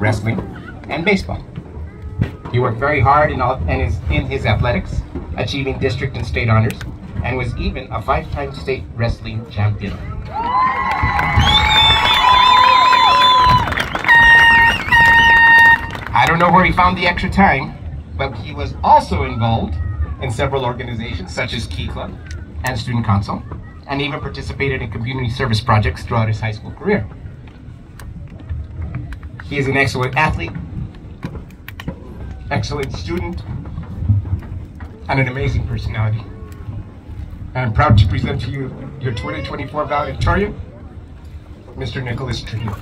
wrestling, and baseball. He worked very hard in, all, in, his, in his athletics, achieving district and state honors, and was even a five-time state wrestling champion. I don't know where he found the extra time, but he was also involved in several organizations such as Key Club and Student Council, and even participated in community service projects throughout his high school career. He is an excellent athlete, excellent student, and an amazing personality. I'm proud to present to you your 2024 valedictorian, Mr. Nicholas Trujillo.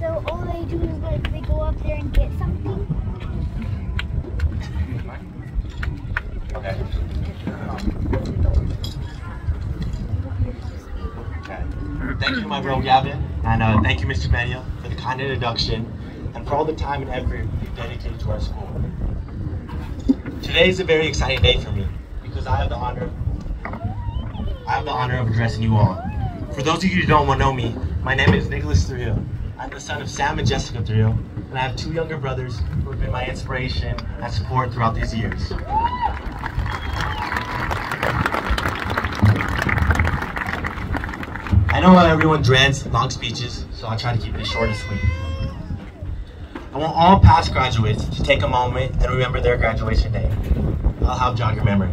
So all they do is like they go up there and get something. Thank you, my bro Gavin, and uh, thank you, Mr. Manuel, for the kind introduction and for all the time and effort you've dedicated to our school. Today is a very exciting day for me because I have the honor, I have the honor of addressing you all. For those of you who don't know me, my name is Nicholas Trujillo. I'm the son of Sam and Jessica Trujillo, and I have two younger brothers who have been my inspiration and support throughout these years. I know how everyone dreads long speeches, so I'll try to keep this short and sweet. I want all past graduates to take a moment and remember their graduation day. I'll help jog your memory.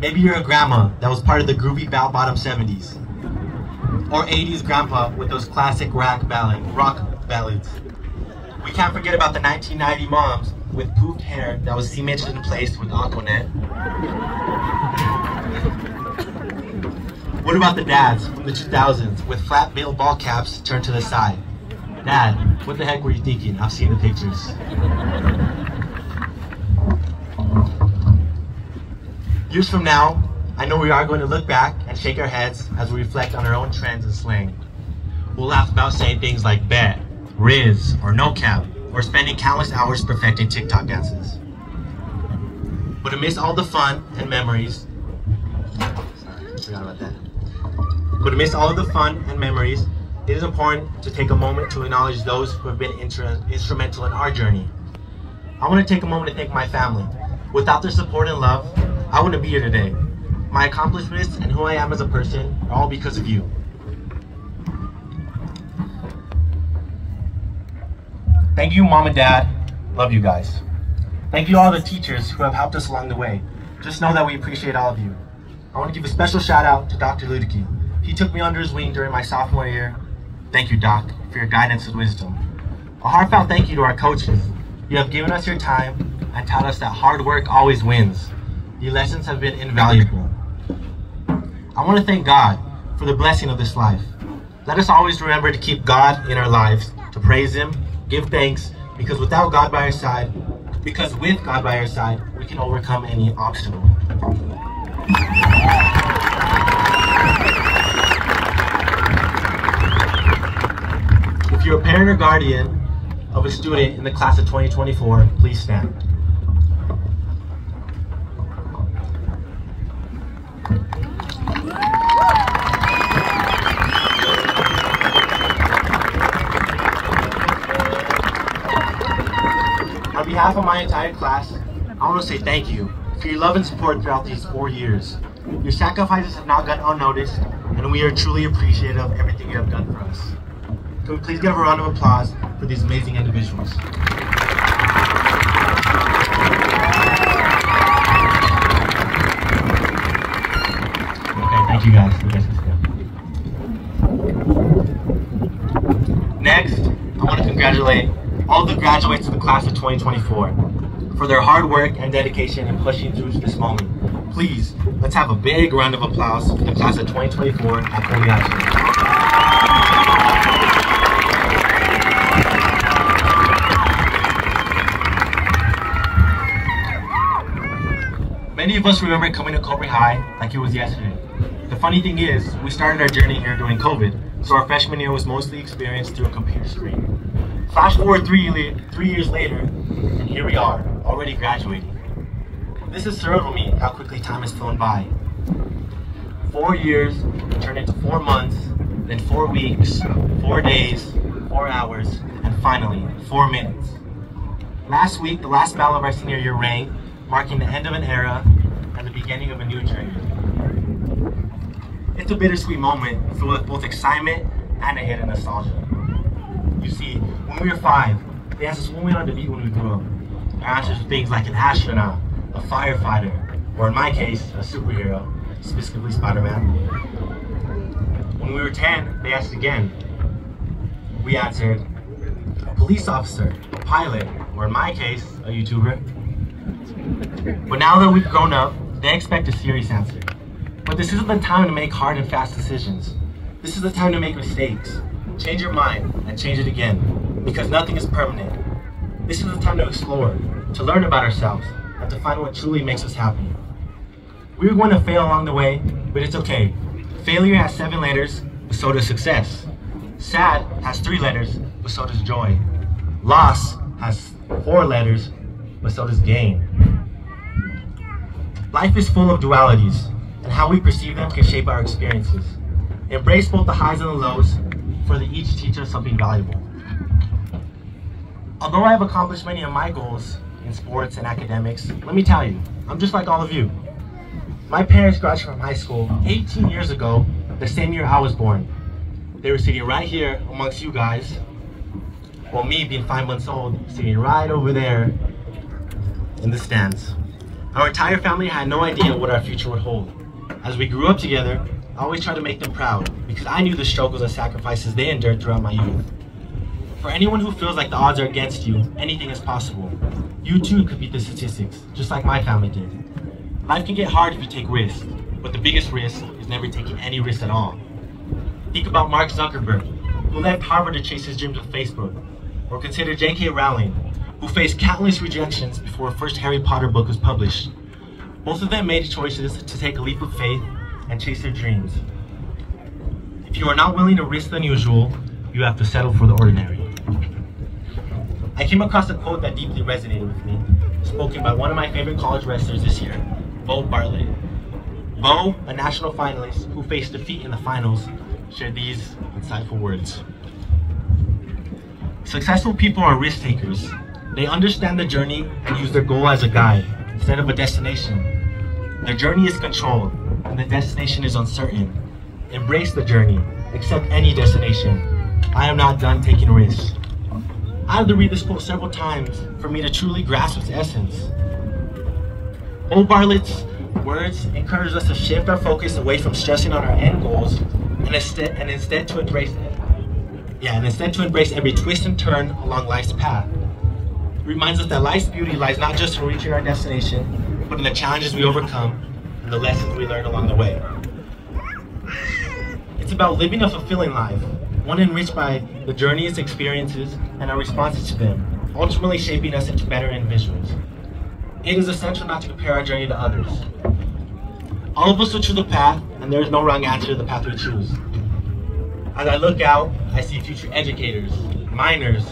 Maybe you're a grandma that was part of the groovy bell bottom 70s. Or 80s grandpa with those classic rock, ballad, rock ballads. We can't forget about the 1990 moms with poofed hair that was cemented in place with Aquanet. What about the dads from the 2000s with flat bill ball caps turned to the side? Dad, what the heck were you thinking? I've seen the pictures. Years from now, I know we are going to look back and shake our heads as we reflect on our own trends and slang. We'll laugh about saying things like bet, riz, or no cap, or spending countless hours perfecting TikTok dances. But amidst all the fun and memories, sorry, forgot about that. But amidst all of the fun and memories, it is important to take a moment to acknowledge those who have been inter- instrumental in our journey. I want to take a moment to thank my family. Without their support and love, I wouldn't be here today. My accomplishments and who I am as a person are all because of you. Thank you, mom and dad. Love you guys. Thank you all the teachers who have helped us along the way. Just know that we appreciate all of you. I want to give a special shout out to Dr. Ludicky. He took me under his wing during my sophomore year. Thank you, Doc, for your guidance and wisdom. A heartfelt thank you to our coaches. You have given us your time and taught us that hard work always wins. The lessons have been invaluable. I want to thank God for the blessing of this life. Let us always remember to keep God in our lives, to praise Him, give thanks, because without God by our side, because with God by our side, we can overcome any obstacle. If you're a parent or guardian of a student in the class of 2024, please stand. On behalf of my entire class, I want to say thank you for your love and support throughout these four years. Your sacrifices have not gone unnoticed, and we are truly appreciative of everything you have done for us. Can we please give a round of applause for these amazing individuals? Okay, thank you guys. You guys can stay. Next, I want to congratulate all the graduates of the class of 2024 for their hard work and dedication in pushing through to this moment. Please, let's have a big round of applause for the class of 2024 at Holy Action. Many of us remember coming to Cobre High like it was yesterday. The funny thing is, we started our journey here during COVID, so our freshman year was mostly experienced through a computer screen. Flash forward three, three years later, and here we are, already graduating. This is surreal to me how quickly time has flown by. Four years turned into four months, then four weeks, four days, four hours, and finally, four minutes. Last week, the last bell of our senior year rang, marking the end of an era and the beginning of a new journey. It's a bittersweet moment filled with both excitement and a hit of nostalgia. You see, when we were five, they asked us what we wanted to be when we grew up. Our answers were things like an astronaut, a firefighter, or in my case, a superhero, specifically Spider-Man. When we were 10, they asked again. We answered, a police officer, a pilot, or in my case, a YouTuber. But now that we've grown up, they expect a serious answer. But this isn't the time to make hard and fast decisions. This is the time to make mistakes. Change your mind and change it again, because nothing is permanent. This is the time to explore, to learn about ourselves, and to find what truly makes us happy. We're going to fail along the way, but it's okay. Failure has seven letters, but so does success. Sad has three letters, but so does joy. Loss has four letters, but so does gain. Life is full of dualities, and how we perceive them can shape our experiences. Embrace both the highs and the lows, for they each teach us something valuable. Although I have accomplished many of my goals in sports and academics, let me tell you, I'm just like all of you. My parents graduated from high school 18 years ago, the same year I was born. They were sitting right here amongst you guys, while me, being five months old, sitting right over there in the stands. Our entire family had no idea what our future would hold. As we grew up together, I always tried to make them proud because I knew the struggles and sacrifices they endured throughout my youth. For anyone who feels like the odds are against you, anything is possible. You too could beat the statistics, just like my family did. Life can get hard if you take risks, but the biggest risk is never taking any risk at all. Think about Mark Zuckerberg, who left Harvard to chase his dreams with Facebook, or consider J.K. Rowling, who faced countless rejections before her first Harry Potter book was published. Both of them made choices to take a leap of faith and chase their dreams. If you are not willing to risk the unusual, you have to settle for the ordinary. I came across a quote that deeply resonated with me, spoken by one of my favorite college wrestlers this year, Bo Bartlett. Bo, a national finalist who faced defeat in the finals, shared these insightful words. Successful people are risk takers. They understand the journey and use their goal as a guide instead of a destination. The journey is controlled and the destination is uncertain. Embrace the journey, accept any destination. I am not done taking risks. I had to read this quote several times for me to truly grasp its essence. Bo Bartlett's words encourage us to shift our focus away from stressing on our end goals and instead, and instead to embrace it. Yeah, and instead to embrace every twist and turn along life's path. Reminds us that life's beauty lies not just in reaching our destination, but in the challenges we overcome and the lessons we learn along the way. It's about living a fulfilling life, one enriched by the journeys, experiences, and our responses to them, ultimately shaping us into better individuals. It is essential not to compare our journey to others. All of us will choose a path, and there is no wrong answer to the path we choose. As I look out, I see future educators, miners,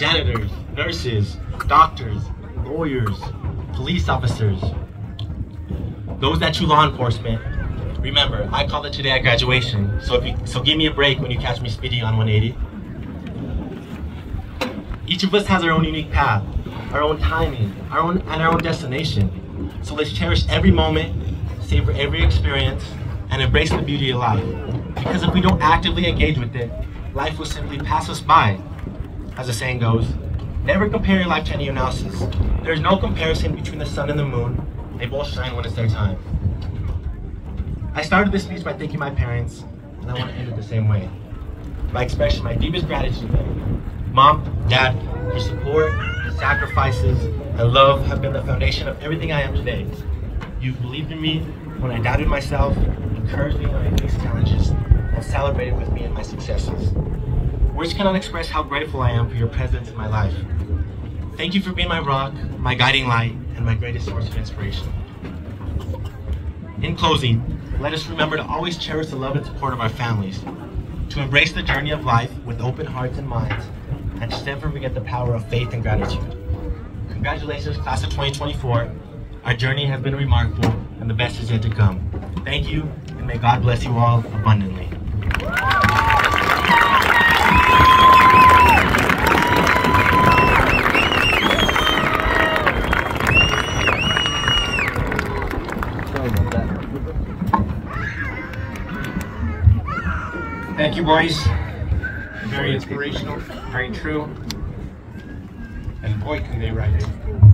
janitors, nurses, doctors, lawyers, police officers, those that choose law enforcement. Remember, I called it today at graduation, so if you, so give me a break when you catch me speeding on 180. Each of us has our own unique path, our own timing, our own and our own destination. So let's cherish every moment, savor every experience, and embrace the beauty of life. Because if we don't actively engage with it, life will simply pass us by. As the saying goes, never compare your life to anyone else's. There is no comparison between the sun and the moon. They both shine when it's their time. I started this speech by thanking my parents, and I want to end it the same way. By expressing my deepest gratitude. Mom, Dad, your support, your sacrifices, and love have been the foundation of everything I am today. You've believed in me when I doubted myself, encouraged me when I faced challenges, and celebrated with me in my successes. Words cannot express how grateful I am for your presence in my life. Thank you for being my rock, my guiding light, and my greatest source of inspiration. In closing, let us remember to always cherish the love and support of our families. to embrace the journey of life with open hearts and minds, and to never forget the power of faith and gratitude. Congratulations, class of 2024. Our journey has been remarkable, and the best is yet to come. Thank you, and may God bless you all abundantly. Thank you, boys. Very inspirational, very true. And boy, can they write it.